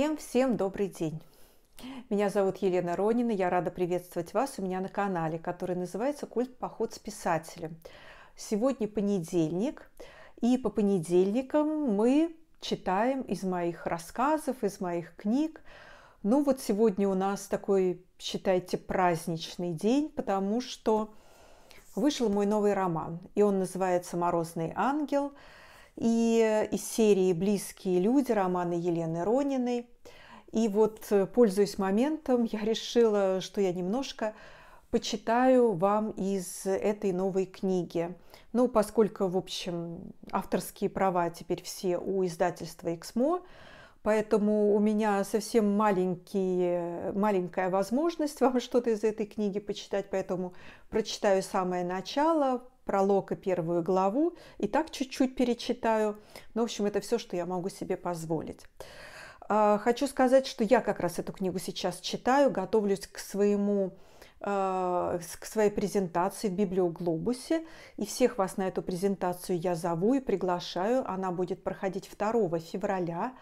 Всем-всем добрый день! Меня зовут Елена Ронина, я рада приветствовать вас у меня на канале, который называется «Культ поход с писателем». Сегодня понедельник, и по понедельникам мы читаем из моих рассказов, из моих книг. Ну вот сегодня у нас такой, считайте, праздничный день, потому что вышел мой новый роман, и он называется «Морозный ангел», и из серии «Близкие люди» романа Елены Рониной. И вот, э, пользуясь моментом, я решила, что я немножко почитаю вам из этой новой книги. Ну, поскольку, в общем, авторские права теперь все у издательства «Эксмо», Поэтому у меня совсем маленькие, маленькая возможность вам что-то из этой книги почитать, поэтому прочитаю самое начало, пролог и первую главу, и так чуть-чуть перечитаю. Ну, в общем, это все, что я могу себе позволить. А, хочу сказать, что я как раз эту книгу сейчас читаю, готовлюсь к своему а, к своей презентации в Библиоглобусе. И всех вас на эту презентацию я зову и приглашаю. Она будет проходить 2 февраля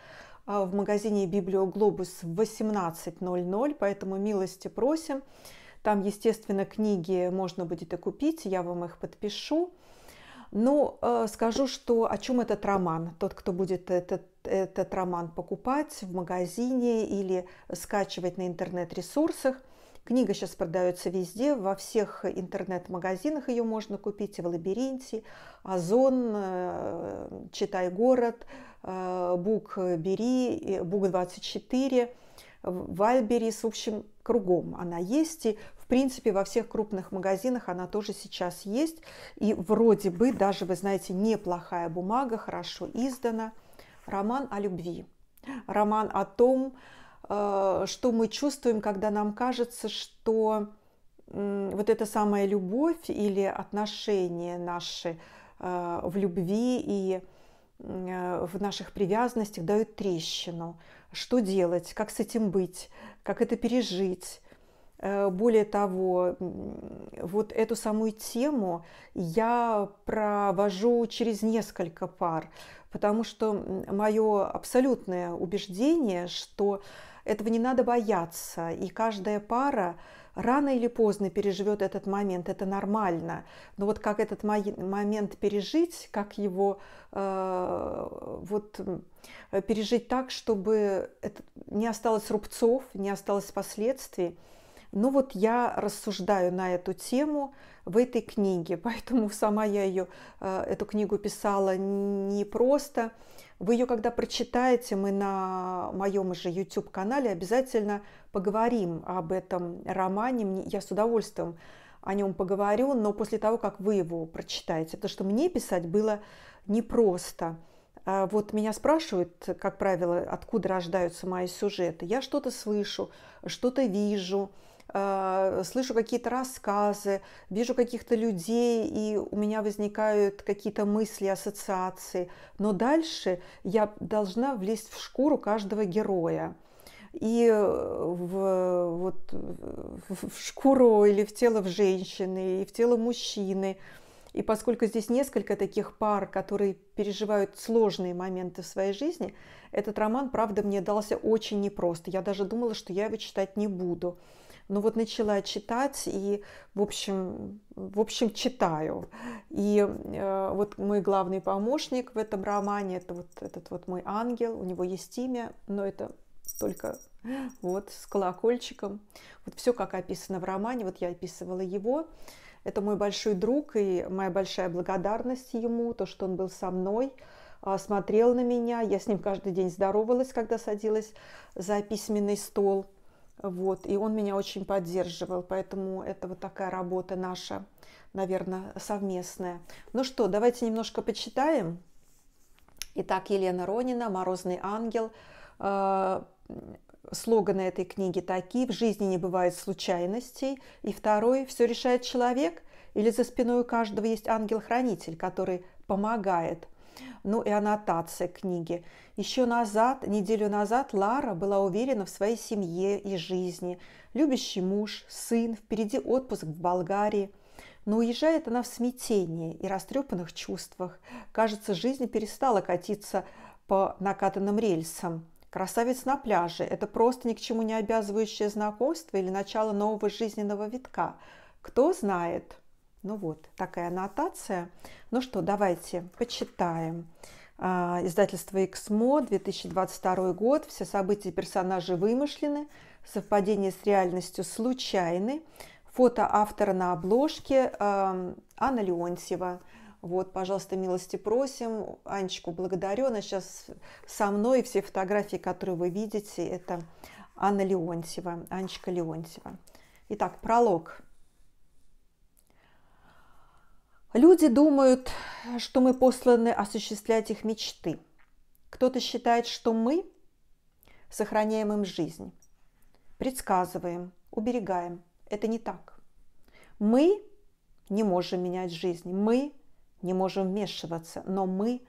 а, в магазине Библиоглобус в 18.00, поэтому милости просим. Там, естественно, книги можно будет и купить, я вам их подпишу. Ну, э, скажу, что о чем этот роман. Тот, кто будет этот, этот роман покупать в магазине или скачивать на интернет-ресурсах, Книга сейчас продается везде, во всех интернет-магазинах ее можно купить, в Лабиринте, Озон, э, Читай город, э, Бук Бери, Бук 24, Вальберис, в общем, кругом она есть. И принципе, во всех крупных магазинах она тоже сейчас есть. И вроде бы даже, вы знаете, неплохая бумага, хорошо издана. Роман о любви. Роман о том, э, что мы чувствуем, когда нам кажется, что вот эта самая любовь или отношения наши э, в любви и э, в наших привязанностях дают трещину. Что делать, как с этим быть, как это пережить, более того, вот эту самую тему я провожу через несколько пар, потому что мое абсолютное убеждение, что этого не надо бояться, и каждая пара рано или поздно переживет этот момент, это нормально. Но вот как этот момент пережить, как его э, вот пережить так, чтобы это не осталось рубцов, не осталось последствий – ну вот я рассуждаю на эту тему в этой книге, поэтому сама я ее, э, эту книгу писала не просто. Вы ее, когда прочитаете, мы на моем же YouTube-канале обязательно поговорим об этом романе. Я с удовольствием о нем поговорю, но после того, как вы его прочитаете, потому что мне писать было непросто. А вот меня спрашивают, как правило, откуда рождаются мои сюжеты. Я что-то слышу, что-то вижу, Э, слышу какие-то рассказы, вижу каких-то людей, и у меня возникают какие-то мысли, ассоциации. Но дальше я должна влезть в шкуру каждого героя и в, вот, в шкуру или в тело в женщины, и в тело мужчины. И поскольку здесь несколько таких пар, которые переживают сложные моменты в своей жизни, этот роман, правда, мне дался очень непросто. Я даже думала, что я его читать не буду. Но вот начала читать и, в общем, в общем читаю. И э, вот мой главный помощник в этом романе, это вот этот вот мой ангел, у него есть имя, но это только вот с колокольчиком. Вот все, как описано в романе, вот я описывала его. Это мой большой друг и моя большая благодарность ему, то, что он был со мной, а, смотрел на меня. Я с ним каждый день здоровалась, когда садилась за письменный стол – вот, и он меня очень поддерживал, поэтому это вот такая работа наша, наверное, совместная. Ну что, давайте немножко почитаем. Итак, Елена Ронина, «Морозный ангел». Слоганы этой книги такие «В жизни не бывает случайностей». И второй «Все решает человек» или «За спиной у каждого есть ангел-хранитель, который помогает». Ну и аннотация книги. Еще назад, неделю назад, Лара была уверена в своей семье и жизни. Любящий муж, сын, впереди отпуск в Болгарии. Но уезжает она в смятении и растрепанных чувствах. Кажется, жизнь перестала катиться по накатанным рельсам. Красавец на пляже – это просто ни к чему не обязывающее знакомство или начало нового жизненного витка. Кто знает? Ну вот, такая аннотация. Ну что, давайте почитаем. А, издательство «Эксмо», 2022 год. Все события и персонажи вымышлены, совпадения с реальностью случайны. Фото автора на обложке Анна Леонтьева. Вот, пожалуйста, милости просим. Анечку благодарю. Она сейчас со мной. Все фотографии, которые вы видите, это Анна Леонтьева, Анечка Леонтьева. Итак, пролог. Люди думают, что мы посланы осуществлять их мечты. Кто-то считает, что мы сохраняем им жизнь, предсказываем, уберегаем. Это не так. Мы не можем менять жизнь, мы не можем вмешиваться, но мы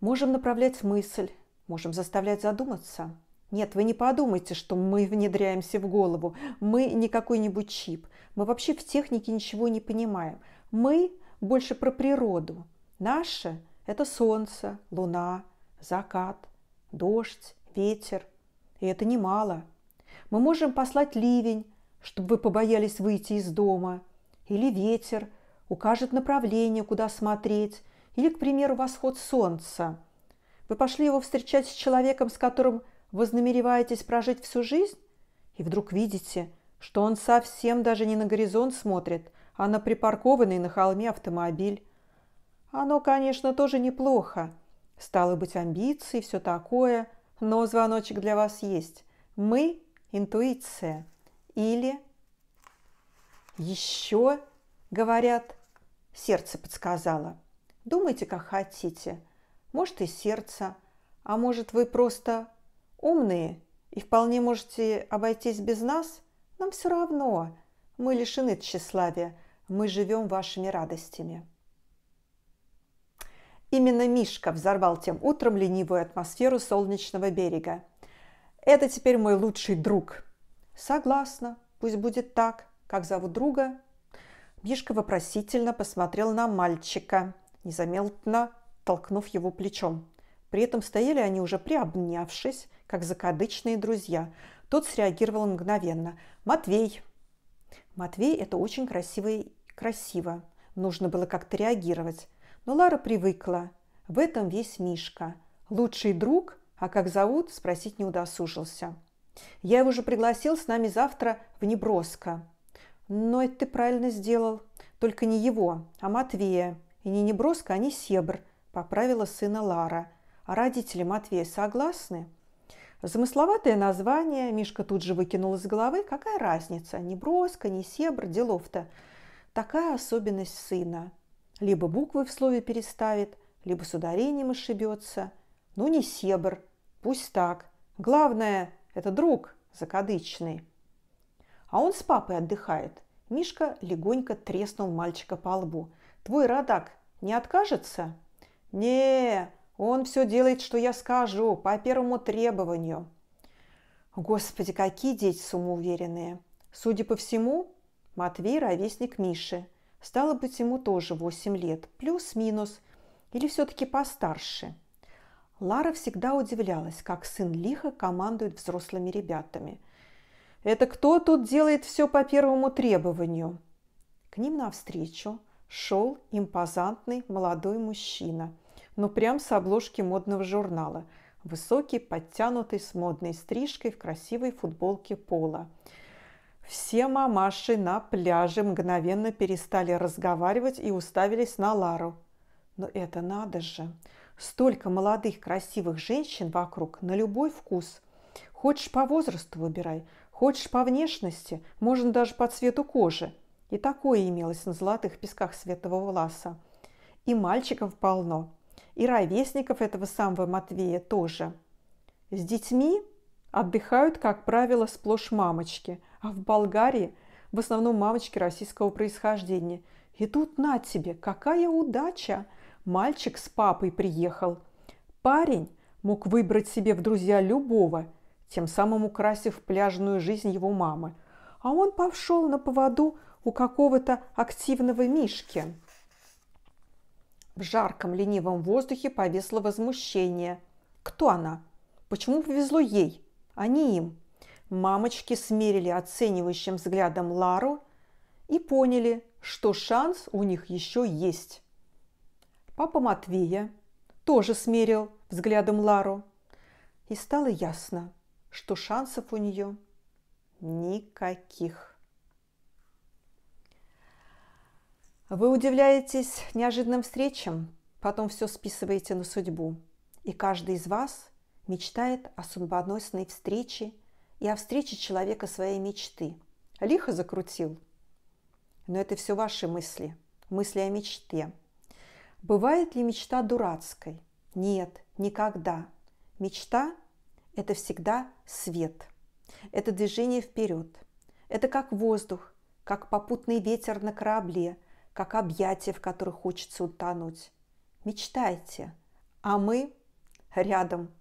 можем направлять мысль, можем заставлять задуматься. Нет, вы не подумайте, что мы внедряемся в голову. Мы не какой-нибудь чип. Мы вообще в технике ничего не понимаем. Мы больше про природу. Наше – это солнце, луна, закат, дождь, ветер. И это немало. Мы можем послать ливень, чтобы вы побоялись выйти из дома, или ветер – укажет направление, куда смотреть, или, к примеру, восход солнца. Вы пошли его встречать с человеком, с которым вознамереваетесь прожить всю жизнь, и вдруг видите, что он совсем даже не на горизонт смотрит, а на припаркованный на холме автомобиль. Оно, конечно, тоже неплохо. Стало быть, амбиции, все такое, но звоночек для вас есть. Мы – интуиция. Или еще, говорят, Сердце подсказало. Думайте, как хотите. Может, и сердце. А может, вы просто умные и вполне можете обойтись без нас? Нам все равно. Мы лишены тщеславия. Мы живем вашими радостями. Именно Мишка взорвал тем утром ленивую атмосферу солнечного берега. Это теперь мой лучший друг. Согласна, пусть будет так. Как зовут друга? Мишка вопросительно посмотрел на мальчика, незаметно толкнув его плечом. При этом стояли они уже приобнявшись, как закадычные друзья. Тот среагировал мгновенно. «Матвей!» «Матвей – это очень красиво и красиво. Нужно было как-то реагировать. Но Лара привыкла. В этом весь Мишка. Лучший друг, а как зовут, спросить не удосужился. Я его уже пригласил с нами завтра в Неброско. Но это ты правильно сделал. Только не его, а Матвея. И не Неброско, а не Себр, поправила сына Лара. А родители Матвея согласны? Замысловатое название Мишка тут же выкинул из головы. Какая разница? Ни Броско, ни Себр, делов-то. Такая особенность сына. Либо буквы в слове переставит, либо с ударением ошибется. Ну, не Себр, пусть так. Главное, это друг закадычный. А он с папой отдыхает. Мишка легонько треснул мальчика по лбу. «Твой Радак не откажется?» «Не, он все делает, что я скажу, по первому требованию». Господи, какие дети самоуверенные. Судя по всему, Матвей – ровесник Миши. Стало быть, ему тоже 8 лет, плюс-минус, или все-таки постарше. Лара всегда удивлялась, как сын лихо командует взрослыми ребятами – это кто тут делает все по первому требованию? К ним навстречу шел импозантный молодой мужчина, ну прям с обложки модного журнала. Высокий, подтянутый, с модной стрижкой в красивой футболке пола. Все мамаши на пляже мгновенно перестали разговаривать и уставились на Лару. Но это надо же! Столько молодых красивых женщин вокруг, на любой вкус. Хочешь по возрасту выбирай – Хочешь по внешности, можно даже по цвету кожи. И такое имелось на золотых песках Светового Ласа. И мальчиков полно, и ровесников этого самого Матвея тоже. С детьми отдыхают, как правило, сплошь мамочки, а в Болгарии в основном мамочки российского происхождения. И тут на тебе, какая удача! Мальчик с папой приехал. Парень мог выбрать себе в друзья любого – тем самым украсив пляжную жизнь его мамы. А он пошел на поводу у какого-то активного мишки. В жарком ленивом воздухе повесло возмущение. Кто она? Почему повезло ей, а не им? Мамочки смерили оценивающим взглядом Лару и поняли, что шанс у них еще есть. Папа Матвея тоже смерил взглядом Лару. И стало ясно, что шансов у нее никаких. Вы удивляетесь неожиданным встречам, потом все списываете на судьбу. И каждый из вас мечтает о судьбоносной встрече и о встрече человека своей мечты. Лихо закрутил. Но это все ваши мысли, мысли о мечте. Бывает ли мечта дурацкой? Нет, никогда. Мечта – это всегда свет. Это движение вперед. Это как воздух, как попутный ветер на корабле – как объятия, в которых хочется утонуть. Мечтайте, а мы рядом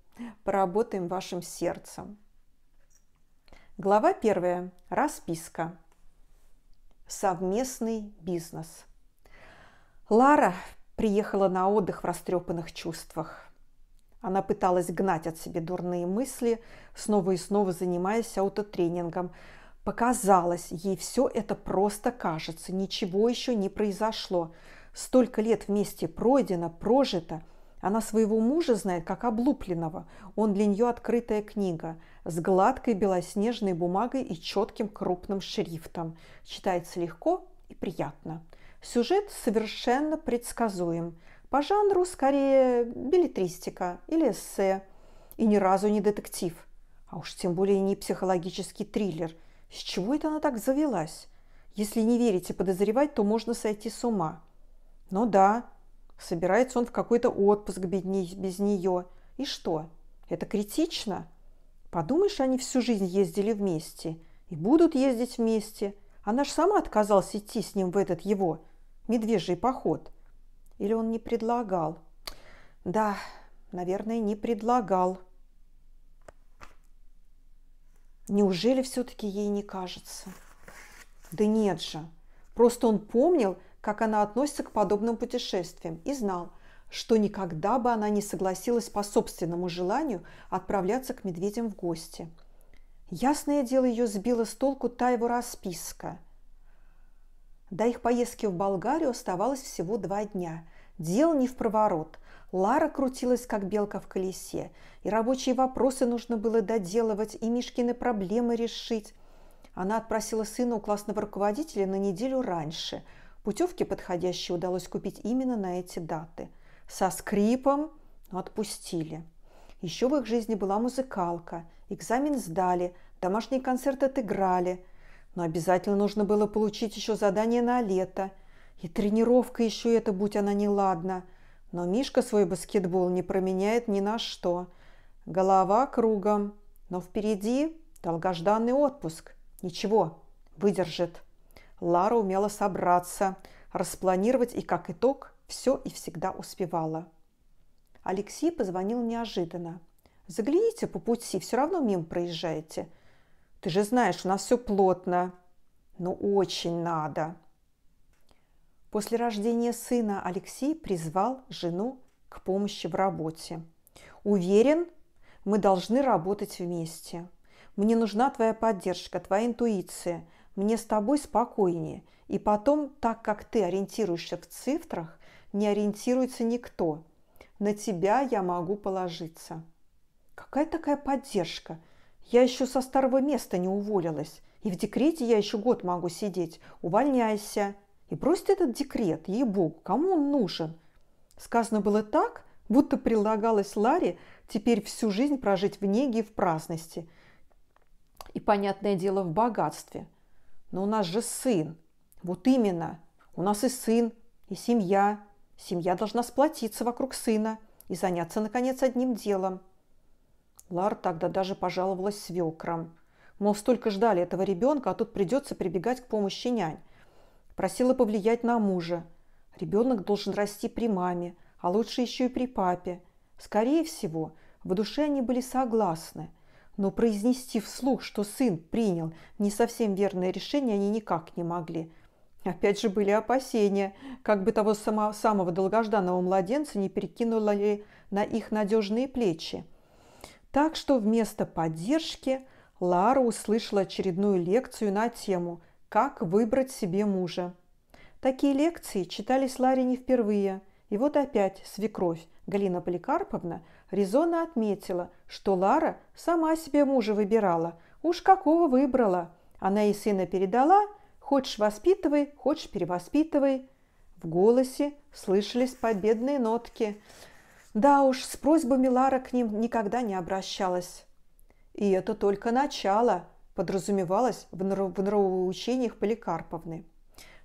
поработаем вашим сердцем. Глава первая. Расписка. Совместный бизнес. Лара приехала на отдых в растрепанных чувствах. Она пыталась гнать от себя дурные мысли, снова и снова занимаясь аутотренингом, Показалось, ей все это просто кажется, ничего еще не произошло. Столько лет вместе пройдено, прожито. Она своего мужа знает как облупленного. Он для нее открытая книга с гладкой белоснежной бумагой и четким крупным шрифтом. Читается легко и приятно. Сюжет совершенно предсказуем. По жанру скорее билетристика или эссе. И ни разу не детектив. А уж тем более не психологический триллер – с чего это она так завелась? Если не верите подозревать, то можно сойти с ума. Ну да, собирается он в какой-то отпуск без нее. И что? Это критично? Подумаешь, они всю жизнь ездили вместе и будут ездить вместе. Она ж сама отказалась идти с ним в этот его медвежий поход. Или он не предлагал? Да, наверное, не предлагал. Неужели все-таки ей не кажется? Да нет же. Просто он помнил, как она относится к подобным путешествиям и знал, что никогда бы она не согласилась по собственному желанию отправляться к медведям в гости. Ясное дело, ее сбила с толку та его расписка. До их поездки в Болгарию оставалось всего два дня. Дел не в проворот. Лара крутилась, как белка в колесе, и рабочие вопросы нужно было доделывать, и Мишкины проблемы решить. Она отпросила сына у классного руководителя на неделю раньше. Путевки подходящие удалось купить именно на эти даты. Со скрипом, отпустили. Еще в их жизни была музыкалка. Экзамен сдали, домашний концерт отыграли. Но обязательно нужно было получить еще задание на лето. И тренировка еще это, будь она неладна – но Мишка свой баскетбол не променяет ни на что. Голова кругом, но впереди долгожданный отпуск. Ничего, выдержит. Лара умела собраться, распланировать и, как итог, все и всегда успевала. Алексей позвонил неожиданно. «Загляните по пути, все равно мимо проезжаете. Ты же знаешь, у нас все плотно. Ну, очень надо». После рождения сына Алексей призвал жену к помощи в работе. Уверен, мы должны работать вместе. Мне нужна твоя поддержка, твоя интуиция. Мне с тобой спокойнее. И потом, так как ты ориентируешься в цифрах, не ориентируется никто. На тебя я могу положиться. Какая такая поддержка? Я еще со старого места не уволилась. И в декрете я еще год могу сидеть. Увольняйся. И брось этот декрет, ей-богу, кому он нужен? Сказано было так, будто предлагалось Ларе теперь всю жизнь прожить в неге и в праздности. И, понятное дело, в богатстве. Но у нас же сын. Вот именно. У нас и сын, и семья. Семья должна сплотиться вокруг сына и заняться, наконец, одним делом. Лара тогда даже пожаловалась свекрам. Мол, столько ждали этого ребенка, а тут придется прибегать к помощи нянь. Просила повлиять на мужа. Ребенок должен расти при маме, а лучше еще и при папе. Скорее всего, в душе они были согласны, но произнести вслух, что сын принял не совсем верное решение, они никак не могли. Опять же были опасения, как бы того само, самого долгожданного младенца не перекинули на их надежные плечи. Так что вместо поддержки Лара услышала очередную лекцию на тему «Как выбрать себе мужа». Такие лекции читались Ларе не впервые. И вот опять свекровь Галина Поликарповна резонно отметила, что Лара сама себе мужа выбирала. Уж какого выбрала. Она и сына передала, хочешь воспитывай, хочешь перевоспитывай. В голосе слышались победные нотки. Да уж, с просьбами Лара к ним никогда не обращалась. И это только начало, подразумевалось в нравоучениях Поликарповны.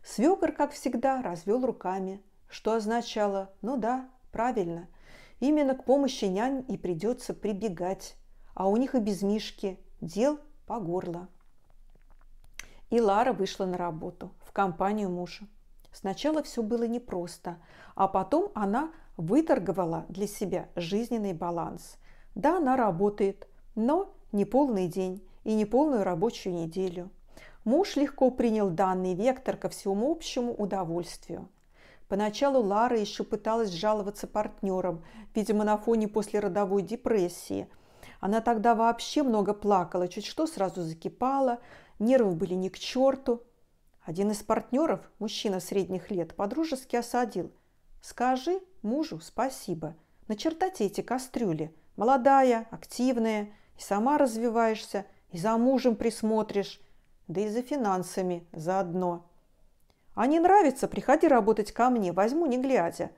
Свекор, как всегда, развел руками, что означало «ну да, правильно, именно к помощи нянь и придется прибегать, а у них и без Мишки дел по горло». И Лара вышла на работу в компанию мужа. Сначала все было непросто, а потом она выторговала для себя жизненный баланс. Да, она работает, но не полный день и не полную рабочую неделю. Муж легко принял данный вектор ко всему общему удовольствию. Поначалу Лара еще пыталась жаловаться партнерам, видимо, на фоне послеродовой депрессии. Она тогда вообще много плакала, чуть что сразу закипала, нервы были ни к черту – один из партнеров, мужчина средних лет, подружески осадил. «Скажи мужу спасибо. Начертайте эти кастрюли. Молодая, активная, и сама развиваешься, и за мужем присмотришь, да и за финансами заодно. А не нравится, приходи работать ко мне, возьму не глядя».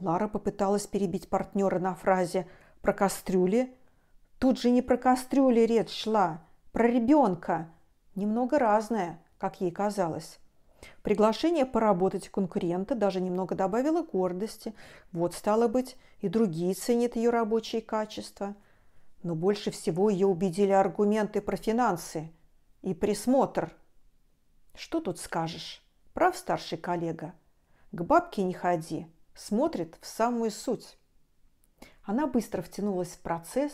Лара попыталась перебить партнера на фразе про кастрюли. Тут же не про кастрюли речь шла, про ребенка. Немного разная как ей казалось. Приглашение поработать конкурента даже немного добавило гордости. Вот, стало быть, и другие ценят ее рабочие качества. Но больше всего ее убедили аргументы про финансы и присмотр. Что тут скажешь? Прав старший коллега. К бабке не ходи, смотрит в самую суть. Она быстро втянулась в процесс,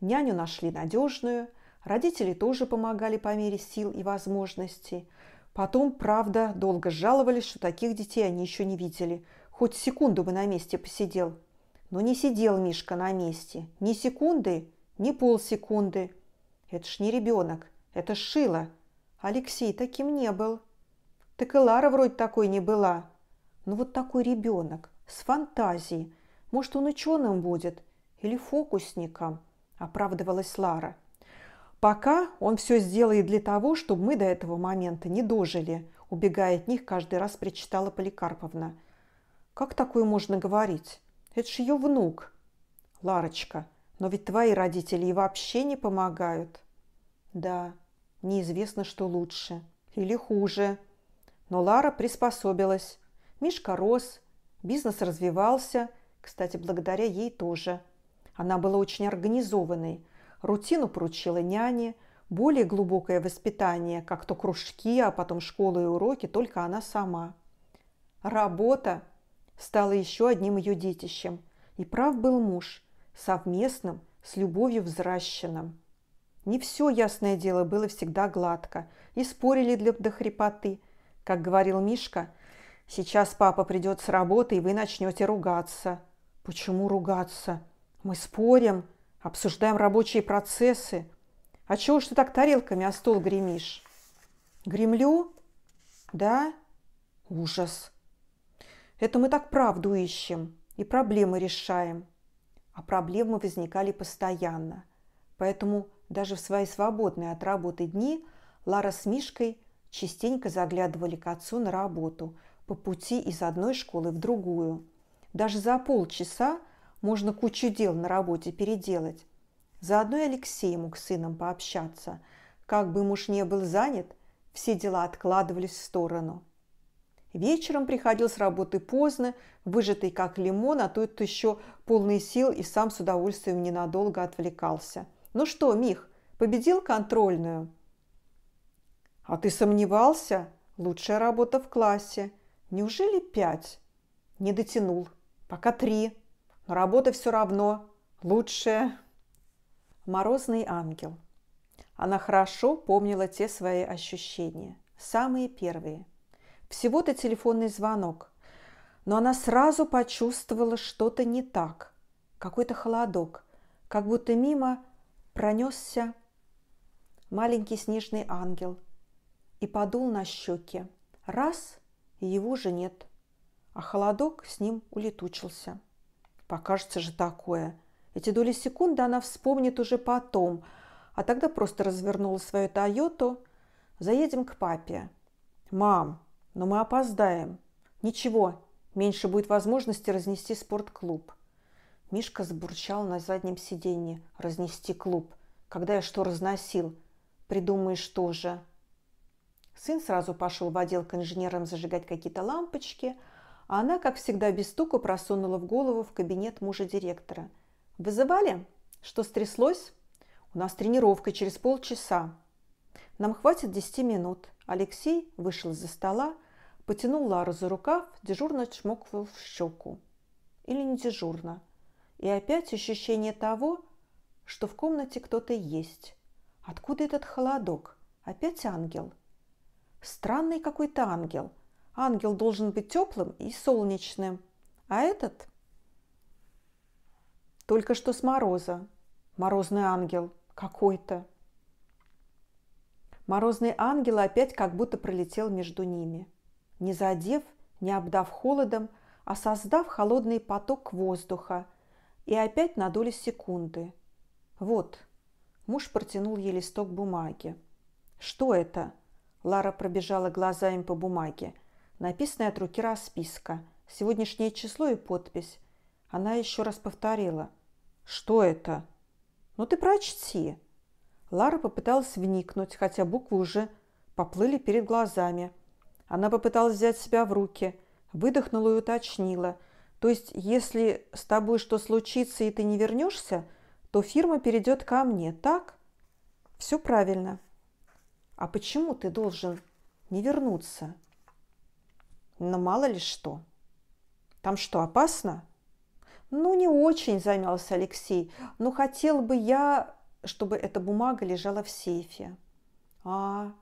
няню нашли надежную – Родители тоже помогали по мере сил и возможностей. Потом, правда, долго жаловались, что таких детей они еще не видели. Хоть секунду бы на месте посидел. Но не сидел Мишка на месте. Ни секунды, ни полсекунды. Это ж не ребенок, это Шила. Алексей таким не был. Так и Лара вроде такой не была. Но вот такой ребенок, с фантазией. Может, он ученым будет или фокусником, оправдывалась Лара. Пока он все сделает для того, чтобы мы до этого момента не дожили, убегая от них, каждый раз причитала Поликарповна. Как такое можно говорить? Это ж ее внук. Ларочка, но ведь твои родители и вообще не помогают. Да, неизвестно, что лучше или хуже. Но Лара приспособилась. Мишка рос, бизнес развивался, кстати, благодаря ей тоже. Она была очень организованной, Рутину поручила няне, более глубокое воспитание, как то кружки, а потом школы и уроки, только она сама. Работа стала еще одним ее детищем. И прав был муж, совместным, с любовью взращенным. Не все, ясное дело, было всегда гладко. И спорили для до. Как говорил Мишка, «Сейчас папа придет с работы, и вы начнете ругаться». «Почему ругаться? Мы спорим», Обсуждаем рабочие процессы. А чего ж ты так тарелками о стол гремишь? Гремлю? Да? Ужас. Это мы так правду ищем и проблемы решаем. А проблемы возникали постоянно. Поэтому даже в свои свободные от работы дни Лара с Мишкой частенько заглядывали к отцу на работу по пути из одной школы в другую. Даже за полчаса можно кучу дел на работе переделать. Заодно и Алексей мог с сыном пообщаться. Как бы муж не был занят, все дела откладывались в сторону. Вечером приходил с работы поздно, выжатый как лимон, а тот еще полный сил и сам с удовольствием ненадолго отвлекался. «Ну что, Мих, победил контрольную?» «А ты сомневался? Лучшая работа в классе. Неужели пять?» «Не дотянул. Пока три. Но работа все равно лучшая». Морозный ангел. Она хорошо помнила те свои ощущения, самые первые. Всего-то телефонный звонок, но она сразу почувствовала что-то не так, какой-то холодок, как будто мимо пронесся маленький снежный ангел и подул на щеки. Раз, и его же нет, а холодок с ним улетучился. Покажется же такое. Эти доли секунды она вспомнит уже потом, а тогда просто развернула свою Тойоту. Заедем к папе. Мам, но мы опоздаем. Ничего, меньше будет возможности разнести спортклуб. Мишка забурчал на заднем сиденье. Разнести клуб. Когда я что разносил? Придумаешь тоже. Сын сразу пошел в отдел к инженерам зажигать какие-то лампочки, а она, как всегда, без стука просунула в голову в кабинет мужа директора. «Вызывали? Что стряслось? У нас тренировка через полчаса. Нам хватит десяти минут». Алексей вышел из-за стола, потянул Лару за рукав, дежурно чмокнул в щеку. Или не дежурно – и опять ощущение того, что в комнате кто-то есть. Откуда этот холодок? Опять ангел. Странный какой-то ангел. Ангел должен быть теплым и солнечным. А этот только что с мороза. Морозный ангел какой-то. Морозный ангел опять как будто пролетел между ними, не задев, не обдав холодом, а создав холодный поток воздуха – и опять на долю секунды. Вот, муж протянул ей листок бумаги. Что это? Лара пробежала глазами по бумаге. Написанная от руки расписка. Сегодняшнее число и подпись. Она еще раз повторила. Что это? Ну ты прочти. Лара попыталась вникнуть, хотя буквы уже поплыли перед глазами. Она попыталась взять себя в руки, выдохнула и уточнила – то есть, если с тобой что случится и ты не вернешься, то фирма перейдет ко мне, так? Все правильно. А почему ты должен не вернуться? Ну, мало ли что. Там что, опасно? Ну, не очень, замялся Алексей. Но хотел бы я, чтобы эта бумага лежала в сейфе. А,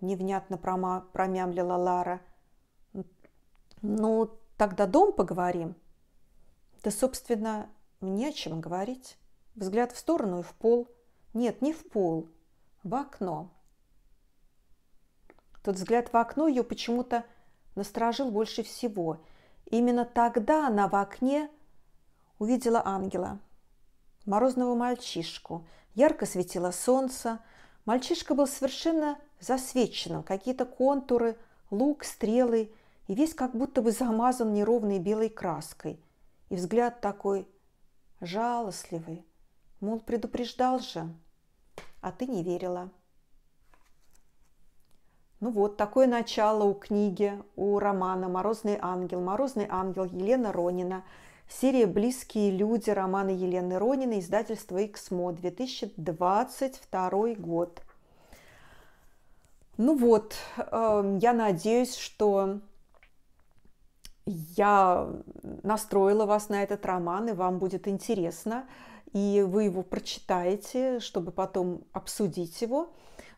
невнятно промямлила Лара. Ну, тогда дом поговорим. Да, собственно, не о чем говорить. Взгляд в сторону и в пол. Нет, не в пол, в окно. Тот взгляд в окно ее почему-то насторожил больше всего. Именно тогда она в окне увидела ангела, морозного мальчишку. Ярко светило солнце. Мальчишка был совершенно засвеченным. Какие-то контуры, лук, стрелы. И весь как будто бы замазан неровной белой краской – и взгляд такой жалостливый, мол, предупреждал же, а ты не верила. Ну вот, такое начало у книги, у романа «Морозный ангел». «Морозный ангел» Елена Ронина. Серия «Близкие люди» романа Елены Ронина, издательство «Эксмо», 2022 год. Ну вот, э, я надеюсь, что я настроила вас на этот роман, и вам будет интересно, и вы его прочитаете, чтобы потом обсудить его.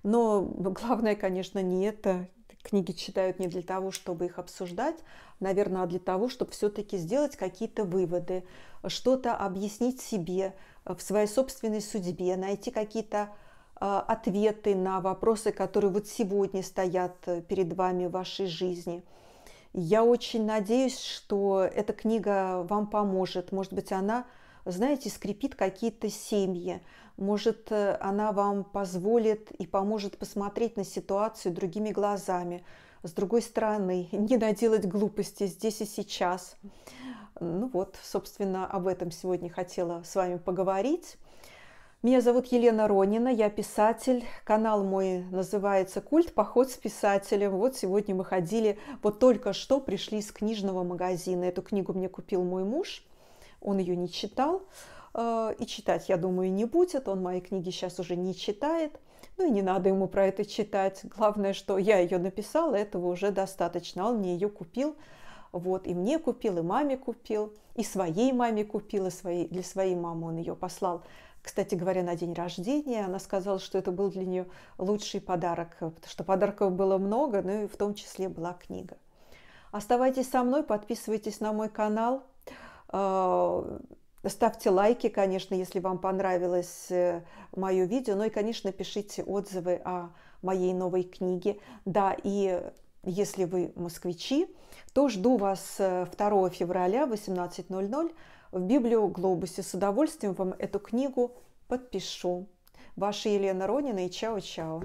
Но главное, конечно, не это. Книги читают не для того, чтобы их обсуждать, наверное, а для того, чтобы все-таки сделать какие-то выводы, что-то объяснить себе в своей собственной судьбе, найти какие-то а, ответы на вопросы, которые вот сегодня стоят перед вами в вашей жизни – я очень надеюсь, что эта книга вам поможет. Может быть, она, знаете, скрепит какие-то семьи. Может, э, она вам позволит и поможет посмотреть на ситуацию другими глазами. С другой стороны, не наделать глупости здесь и сейчас. Ну вот, собственно, об этом сегодня хотела с вами поговорить. Меня зовут Елена Ронина, я писатель. Канал мой называется «Культ. Поход с писателем». Вот сегодня мы ходили, вот только что пришли из книжного магазина. Эту книгу мне купил мой муж, он ее не читал. Э, и читать, я думаю, не будет. Он мои книги сейчас уже не читает. Ну и не надо ему про это читать. Главное, что я ее написала, этого уже достаточно. Он мне ее купил. Вот, и мне купил, и маме купил, и своей маме купил, и своей, для своей мамы он ее послал кстати говоря, на день рождения. Она сказала, что это был для нее лучший подарок, потому что подарков было много, ну и в том числе была книга. Оставайтесь со мной, подписывайтесь на мой канал. Ставьте лайки, конечно, если вам понравилось э, мое видео. Ну и, конечно, пишите отзывы о моей новой книге. Да, и если вы москвичи, то жду вас 2 э, февраля в 18.00 в Библиоглобусе. С удовольствием вам эту книгу подпишу. Ваша Елена Ронина и чао-чао.